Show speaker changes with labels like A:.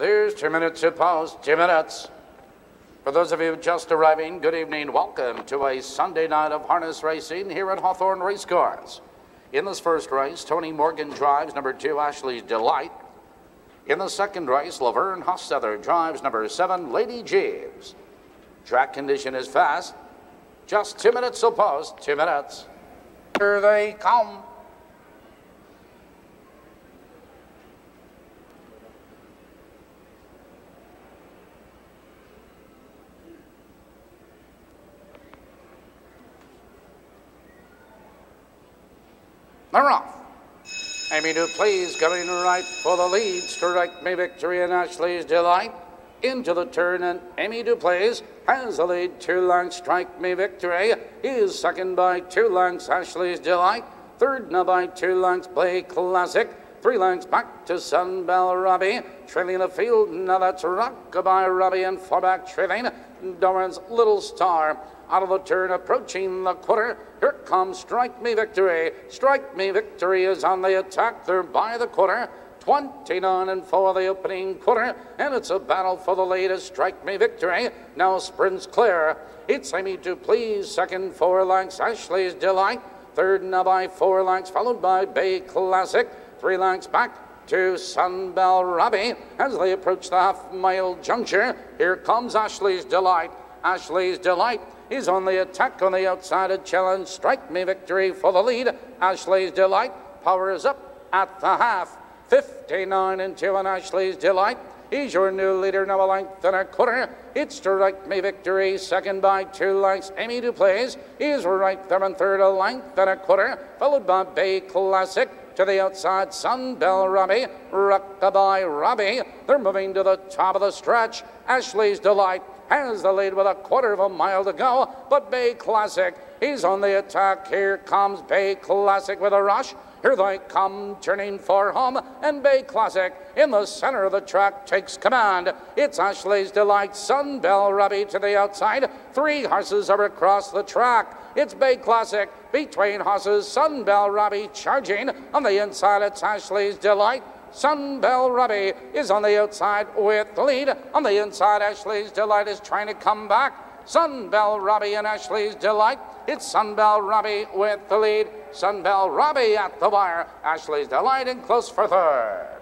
A: There's two minutes to pause. Two minutes. For those of you just arriving, good evening. Welcome to a Sunday night of harness racing here at Hawthorne Racecourse. In this first race, Tony Morgan drives number two, Ashley's Delight. In the second race, Lavern Hostetler drives number seven, Lady Jeeves. Track condition is fast. Just two minutes to pause. Two minutes. Here they come. They're. Amy Duplessis going right for the lead. Strike me victory and Ashley's delight. Into the turn and Amy Duplessis has the lead. Two lengths strike me victory. He is second by two lengths Ashley's delight. Third now by two lengths Bay Classic. Three lengths back to Sunbelle Robby. Trailing the field, now that's Rockabye Robbie and four back trailing. Doran's Little Star out of the turn, approaching the quarter. Here comes Strike Me Victory. Strike Me Victory is on the attack. They're by the quarter. 29 and 4 the opening quarter, and it's a battle for the latest Strike Me Victory. Now sprints clear. It's Amy Duplessis, second, four lengths. Ashley's Delight, third now by four lengths, followed by Bay Classic. Three lengths back to Sunbelle Robby as they approach the half mile juncture. Here comes Ashley's Delight. Ashley's Delight is on the attack on the outside of challenge. Strike me victory for the lead. Ashley's Delight powers up at the half. 59 and 2 on Ashley's Delight. He's your new leader, now a length and a quarter. It's direct Me Victory, second by two lengths. Amy Duplessis is right there and third, a length and a quarter, followed by Bay Classic to the outside, Sunbelle Robby, Rockabye Robbie. They're moving to the top of the stretch. Ashley's Delight has the lead with a quarter of a mile to go, but Bay Classic, he's on the attack. Here comes Bay Classic with a rush. Here they come, turning for home, and Bay Classic in the center of the track takes command. It's Ashley's Delight, Sunbelle Robby to the outside. Three horses are across the track. It's Bay Classic between horses, Sunbelle Robby charging. On the inside, it's Ashley's Delight. Sunbelle Robby is on the outside with the lead. On the inside, Ashley's Delight is trying to come back. Sunbelle Robby and Ashley's Delight. It's Sunbelle Robby with the lead. Sunbelle Robby at the wire. Ashley's Delight in close for third.